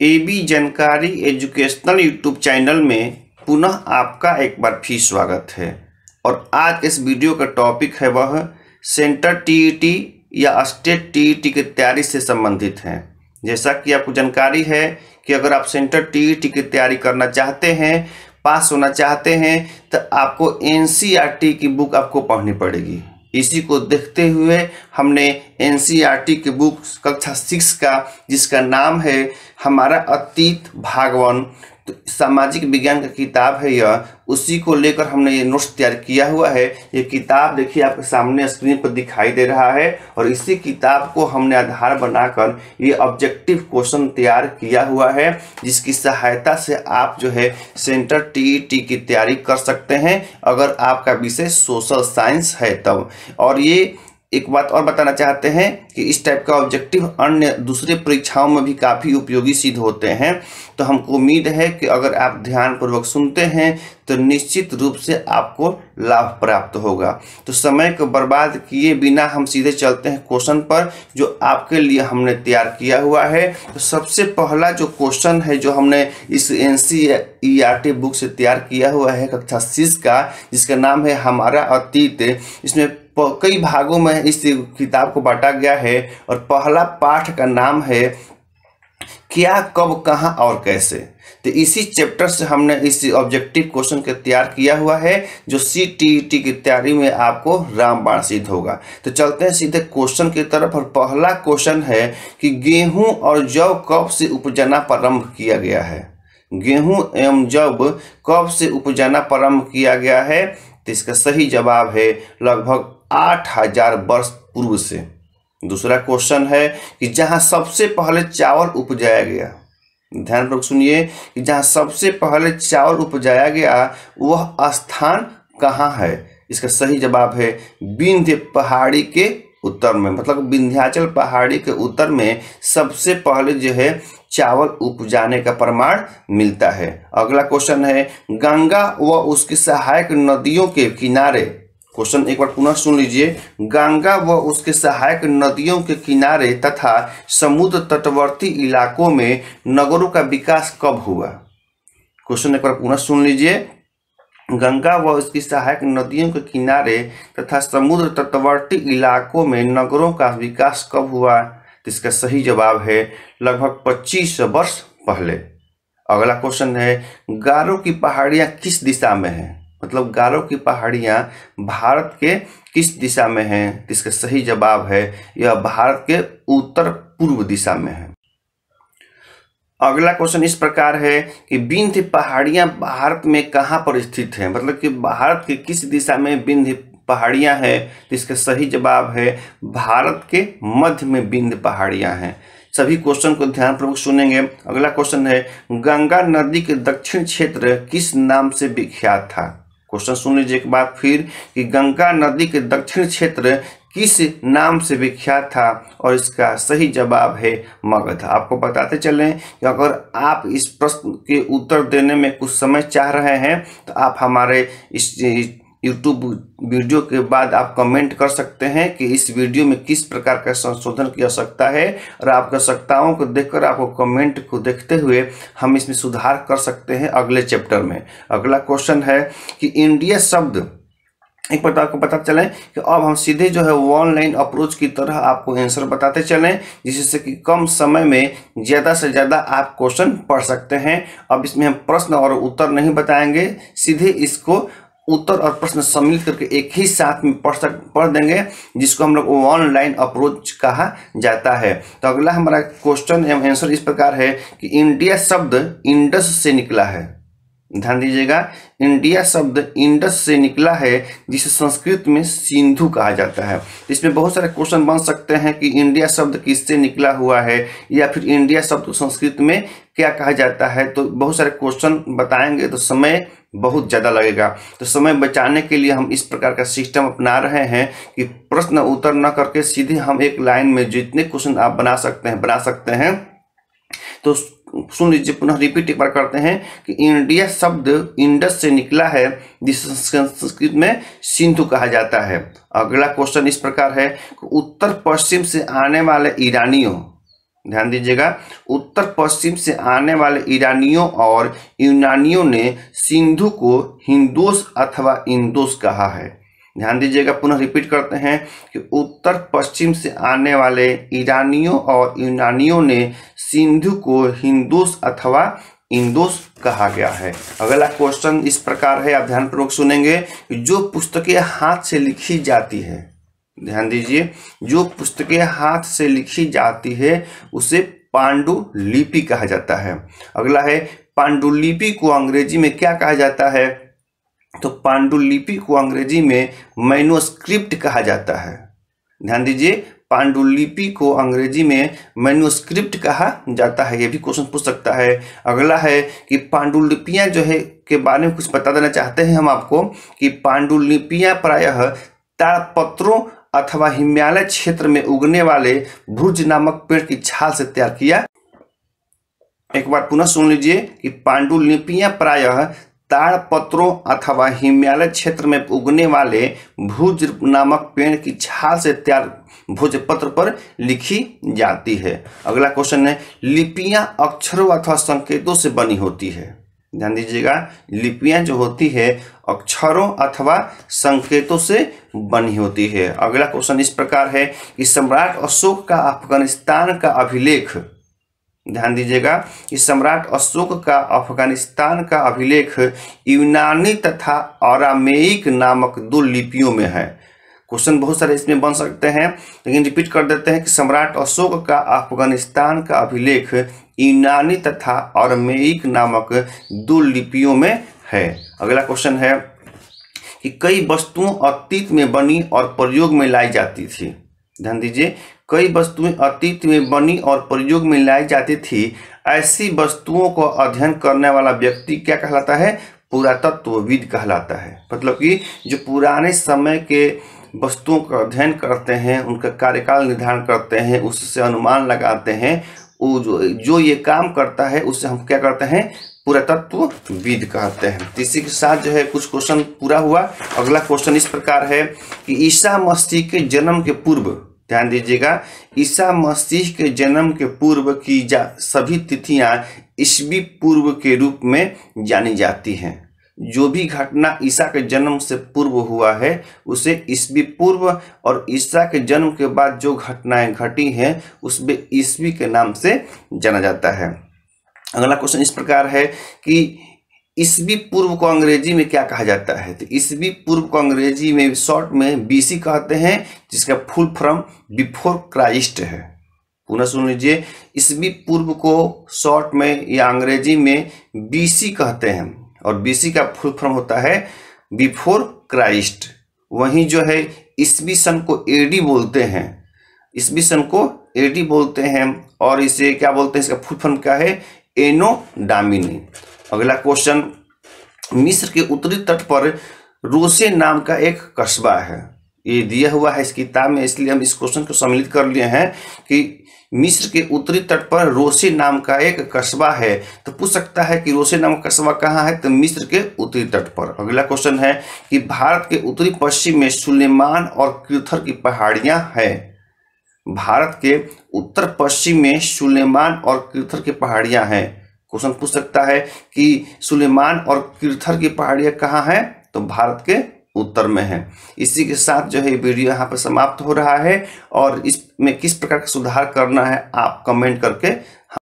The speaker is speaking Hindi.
ए बी जानकारी एजुकेशनल यूट्यूब चैनल में पुनः आपका एक बार फिर स्वागत है। और आज इस वीडियो का टॉपिक है वह सेंटर टीईटी या स्टेट टीईटी की तैयारी से संबंधित है। जैसा कि आपको जानकारी है कि अगर आप सेंटर टीईटी की तैयारी करना चाहते हैं, पास होना चाहते हैं तो आपको एनसीईआरटी की बुक आपको पढ़नी पड़ेगी। इसी को देखते हुए हमने एन सी की बुक कक्षा सिक्स का, जिसका नाम है हमारा अतीत भागवन। सामाजिक विज्ञान का किताब है यह, उसी को लेकर हमने ये नोट्स तैयार किया हुआ है। ये किताब देखिए आपके सामने स्क्रीन पर दिखाई दे रहा है और इसी किताब को हमने आधार बनाकर ये ऑब्जेक्टिव क्वेश्चन तैयार किया हुआ है, जिसकी सहायता से आप जो है सेंटर टीईटी की तैयारी कर सकते हैं। अगर आपका विषय सोशल साइंस है तब। और ये एक बात और बताना चाहते हैं कि इस टाइप का ऑब्जेक्टिव अन्य दूसरे परीक्षाओं में भी काफ़ी उपयोगी सिद्ध होते हैं। तो हमको उम्मीद है कि अगर आप ध्यानपूर्वक सुनते हैं तो निश्चित रूप से आपको लाभ प्राप्त होगा। तो समय को बर्बाद किए बिना हम सीधे चलते हैं क्वेश्चन पर, जो आपके लिए हमने तैयार किया हुआ है। तो सबसे पहला जो क्वेश्चन है, जो हमने इस एन सी बुक से तैयार किया हुआ है, कक्षा सिक्स का, जिसका नाम है हमारा अतीत। इसमें कई भागों में इस किताब को बांटा गया है और पहला पाठ का नाम है, क्या, कब, कहाँ और कैसे? तो इसी चैप्टर से हमने इस ऑब्जेक्टिव क्वेश्चन के तैयार किया हुआ है, जो सी टी टी की तैयारी में आपको रामबाण सिद्ध होगा। तो चलते हैं सीधे क्वेश्चन की तरफ़ और पहला क्वेश्चन है कि गेहूँ और जव कब से उपजना प्रारंभ किया गया है? गेहूँ एवं जव कब से उपजाना प्रारंभ किया गया है? तो इसका सही जवाब है, लगभग आठ हज़ार वर्ष पूर्व से। दूसरा क्वेश्चन है कि जहाँ सबसे पहले चावल उपजाया गया ध्यानपूर्वक सुनिए कि जहाँ सबसे पहले चावल उपजाया गया, वह स्थान कहाँ है? इसका सही जवाब है विंध्य पहाड़ी के उत्तर में। मतलब विंध्याचल पहाड़ी के उत्तर में सबसे पहले जो है चावल उपजाने का प्रमाण मिलता है। अगला क्वेश्चन है, गंगा व उसकी सहायक नदियों के किनारे क्वेश्चन एक बार पुनः सुन लीजिए। गंगा व उसके सहायक नदियों के किनारे तथा समुद्र तटवर्ती इलाकों में नगरों का विकास कब हुआ? क्वेश्चन एक बार पुनः सुन लीजिए। गंगा व उसकी सहायक नदियों के किनारे तथा समुद्र तटवर्ती इलाकों में नगरों का विकास कब हुआ? इसका सही जवाब है लगभग 25 वर्ष पहले। अगला क्वेश्चन है, गारो की पहाड़ियाँ किस दिशा में हैं? मतलब गारो की पहाड़ियाँ भारत के किस दिशा में हैं? इसका सही जवाब है, यह भारत के उत्तर पूर्व दिशा में है। अगला क्वेश्चन इस प्रकार है कि विंध्य पहाड़ियाँ भारत में कहाँ पर स्थित हैं? मतलब कि भारत के किस दिशा में विंध्य पहाड़ियाँ हैं? तो इसका सही जवाब है, भारत के मध्य में विंध्य पहाड़ियाँ हैं। सभी क्वेश्चन को ध्यानपूर्वक सुनेंगे। अगला क्वेश्चन है, गंगा नदी के दक्षिण क्षेत्र किस नाम से विख्यात था? क्वेश्चन सुन लीजिए एक बार फिर कि गंगा नदी के दक्षिण क्षेत्र किस नाम से विख्यात था और इसका सही जवाब है मगध। आपको बताते चलें कि अगर आप इस प्रश्न के उत्तर देने में कुछ समय चाह रहे हैं तो आप हमारे इस यूट्यूब वीडियो के बाद आप कमेंट कर सकते हैं कि इस वीडियो में किस प्रकार का संशोधन की आवश्यकता है और आपकी आवश्यकताओं को देखकर आपको कमेंट को देखते हुए हम इसमें सुधार कर सकते हैं अगले चैप्टर में। अगला क्वेश्चन है कि इंडिया शब्द, एक बात आपको पता चले कि अब हम सीधे जो है ऑनलाइन अप्रोच की तरह आपको आंसर बताते चलें, जिससे कि कम समय में ज़्यादा से ज़्यादा आप क्वेश्चन पढ़ सकते हैं। अब इसमें हम प्रश्न और उत्तर नहीं बताएँगे, सीधे इसको उत्तर और प्रश्न सम्मिलित करके एक ही साथ में पढ़ सक पढ़ देंगे, जिसको हम लोग ऑनलाइन अप्रोच कहा जाता है। तो अगला हमारा क्वेश्चन एवं आंसर इस प्रकार है कि इंडिया शब्द इंडस से निकला है। ध्यान दीजिएगा, इंडिया शब्द इंडस से निकला है, जिसे संस्कृत में सिंधु कहा जाता है। इसमें बहुत सारे क्वेश्चन बन सकते हैं कि इंडिया शब्द किससे निकला हुआ है, या फिर इंडिया शब्द संस्कृत में क्या कहा जाता है। तो बहुत सारे क्वेश्चन बताएँगे तो समय बहुत ज़्यादा लगेगा। तो समय बचाने के लिए हम इस प्रकार का सिस्टम अपना रहे हैं कि प्रश्न उत्तर न करके सीधे हम एक लाइन में जितने क्वेश्चन आप बना सकते हैं, बना सकते हैं। तो सुन लीजिए पुनः रिपीट एक बार करते हैं कि इंडिया शब्द इंडस से निकला है, जिस संस्कृत में सिंधु कहा जाता है। अगला क्वेश्चन इस प्रकार है कि उत्तर पश्चिम से आने वाले ईरानियों, ध्यान दीजिएगा, उत्तर पश्चिम से आने वाले ईरानियों और यूनानियों ने सिंधु को हिंदोस अथवा इंदोस कहा है। ध्यान दीजिएगा, पुनः रिपीट करते हैं कि उत्तर पश्चिम से आने वाले ईरानियों और यूनानियों ने सिंधु को हिंदूस अथवा इंदोस कहा गया है। अगला क्वेश्चन इस प्रकार है, आप ध्यानपूर्वक सुनेंगे। जो पुस्तकें हाथ से लिखी जाती है, ध्यान दीजिए, जो पुस्तकें हाथ से लिखी जाती है, उसे पांडुलिपि कहा जाता है। अगला है, पांडुलिपि को अंग्रेज़ी में क्या कहा जाता है? तो पांडुलिपि को अंग्रेज़ी में मैनोस्क्रिप्ट कहा जाता है। ध्यान दीजिए, पांडुलिपि को अंग्रेज़ी में मैनोस्क्रिप्ट कहा जाता है। ये भी क्वेश्चन पूछ सकता है। अगला है कि पांडुलिपियाँ जो है के बारे में कुछ बता देना चाहते हैं हम आपको कि पांडुलिपियाँ प्रायः ताड़पत्रों अथवा हिमालय क्षेत्र में उगने वाले भुज नामक पेड़ की छाल से तैयार किया। एक बार पुनः सुन लीजिए कि पांडुलिपियाँ प्रायः ताड़ पत्रों अथवा हिमालय क्षेत्र में उगने वाले भुज नामक पेड़ की छाल से तैयार भोजपत्र पर लिखी जाती है। अगला क्वेश्चन है, लिपियाँ अक्षरों अथवा संकेतों से बनी होती है। ध्यान दीजिएगा, लिपियाँ जो होती है, अक्षरों अथवा संकेतों से बनी होती है। अगला क्वेश्चन इस प्रकार है, कि सम्राट अशोक का अफ़गानिस्तान का अभिलेख ध्यान दीजिएगा कि सम्राट अशोक का, अफ़गानिस्तान का अभिलेख यूनानी तथा औरामेइक नामक दो लिपियों में है। क्वेश्चन बहुत सारे इसमें बन सकते हैं, लेकिन रिपीट कर देते हैं कि सम्राट अशोक का, अफ़गानिस्तान का अभिलेख यूनानी तथा औरमेइक नामक दो लिपियों में है। अगला क्वेश्चन है कि कई वस्तुओं अतीत में बनी और प्रयोग में लाई जाती थी। ध्यान दीजिए कई वस्तुएँ अतीत में बनी और प्रयोग में लाई जाती थी। ऐसी वस्तुओं को अध्ययन करने वाला व्यक्ति क्या कहलाता है? पुरातत्वविद कहलाता है। मतलब कि जो पुराने समय के वस्तुओं का अध्ययन करते हैं, उनका कार्यकाल निर्धारण करते हैं, उससे अनुमान लगाते हैं वो जो जो ये काम करता है उससे हम क्या करते हैं? पुरातत्वविद कहते हैं। इसी के साथ जो है, कुछ क्वेश्चन पूरा हुआ। अगला क्वेश्चन इस प्रकार है कि ईसा मसीह के जन्म के पूर्व ध्यान दीजिएगा, ईसा मसीह के जन्म के पूर्व की जा सभी तिथियाँ ईस्वी पूर्व के रूप में जानी जाती हैं। जो भी घटना ईसा के जन्म से पूर्व हुआ है, उसे ईस्वी पूर्व और ईसा के जन्म के बाद जो घटनाएँ घटी हैं उसमें ईस्वी के नाम से जाना जाता है। अगला क्वेश्चन इस प्रकार है कि ईस्वी पूर्व को अंग्रेज़ी में क्या कहा जाता है? तो ईस्वी पूर्व को अंग्रेज़ी में शॉर्ट में बीसी कहते हैं, जिसका फुल फॉर्म बिफोर क्राइस्ट है। पुनः सुन लीजिए ईस्वी पूर्व को शॉर्ट में या अंग्रेज़ी में बीसी कहते हैं, और बीसी का फुल फॉर्म होता है बिफोर क्राइस्ट। वहीं जो है ईस्वी सन को एडी बोलते हैं। ईस्वी सन को एडी बोलते हैं, और इसे क्या बोलते हैं? इसका फुल फॉर्म क्या है? एनो डामिनी। अगला क्वेश्चन मिस्र के उत्तरी तट पर रोसे नाम का एक कस्बा है। ये दिया हुआ है इस किताब में, इसलिए हम इस क्वेश्चन को सम्मिलित कर लिए हैं कि मिस्र के उत्तरी तट पर रोसे नाम का एक कस्बा है। तो पूछ सकता है कि रोसे नाम का कस्बा कहाँ है? तो मिस्र के उत्तरी तट पर। अगला क्वेश्चन है कि भारत के उत्तरी पश्चिम में सुलेमान और कृथर की पहाड़ियाँ हैं। भारत के उत्तर पश्चिम में सुलेमान और कृथर की पहाड़ियाँ हैं। क्वेश्चन पूछ सकता है कि सुलेमान और किरथर की पहाड़ियाँ कहाँ हैं? तो भारत के उत्तर में है। इसी के साथ जो है, वीडियो यहाँ पर समाप्त हो रहा है और इसमें किस प्रकार का सुधार करना है, आप कमेंट करके